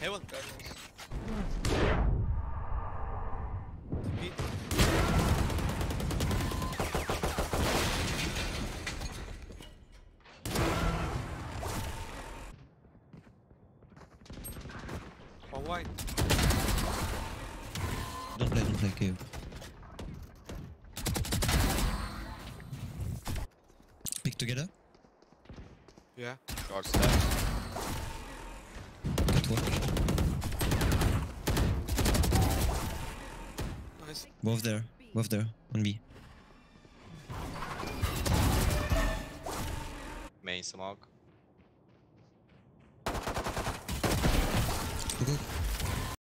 Heaven For white. Don't play, don't play cave. Pick together? Yeah. Steps. Nice. Both there. Both there. On B. Main smoke. Go.